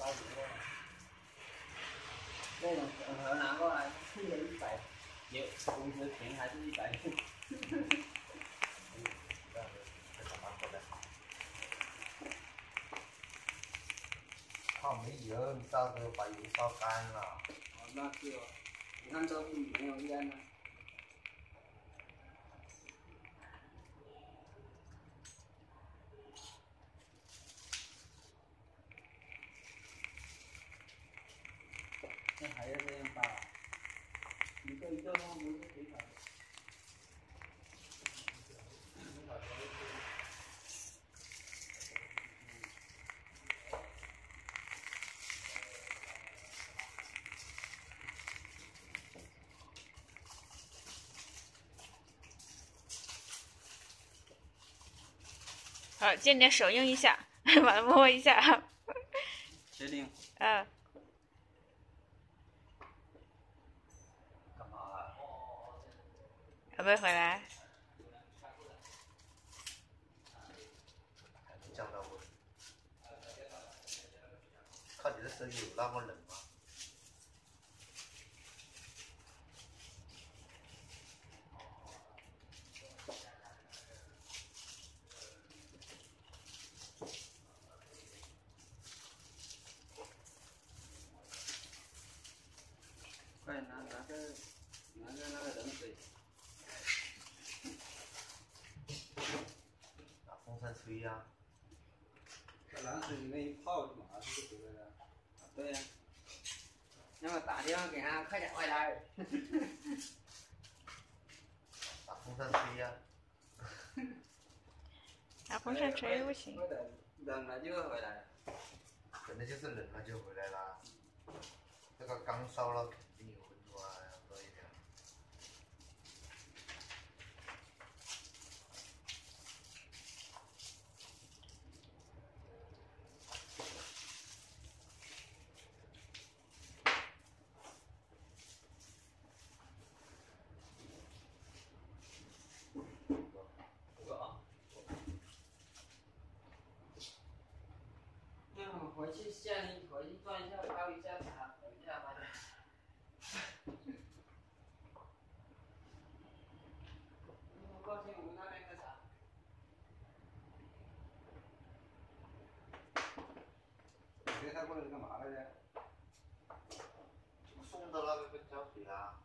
烧油了，那种油盒拿过来是有一百油，同时瓶还是一百。呵。怕没油，到时候把油烧干了。哦，那是哦，你看照片里没有烟了？好借你的手用一下，把它摸一下。确定？嗯，干嘛啊？准备回来。还没降到温。看你的声音有那么冷吗？快拿拿个拿个那个冷水，吹呀、在冷水里面一泡就马上就回来了。啊，对呀、那么打电话给他，快点回来。打风扇吹呀、打风扇吹不行。快点，冷了就会回来。可能就是冷了就回来啦。这个刚烧了肯定有温度啊，要多一点。五个啊。那我回去下你回去转一下，泡一下茶，等一下吧。我过去我们那边喝茶。你带他过来是干嘛来着？送的那个跟胶水啊。